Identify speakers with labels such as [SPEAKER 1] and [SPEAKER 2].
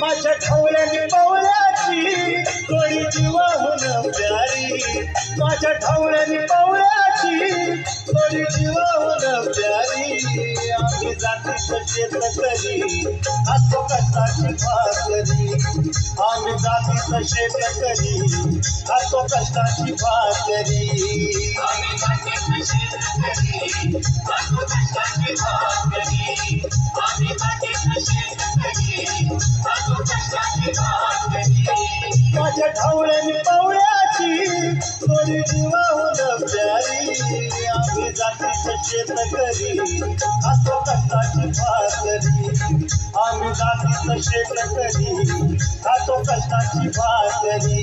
[SPEAKER 1] माझ्या ठवल्याने पावल्याची कोणी जीवाहून प्यारी. माझ्या ठवल्याने पावल्याची कोणी जीवाहून प्यारी. आम्ही जाती कशेत तरी आत्मकष्टाची भाकरी आम्ही जातीचं शेत करी असो कष्टाची भाकरी. माझ्या ढवळ्याने पवळ्याची थोडी प्यारी आम्ही जातीचं शेत करी असो कष्टाची भाकरी आम्ही जातीचं शेत करी असो कष्टाची भाकरी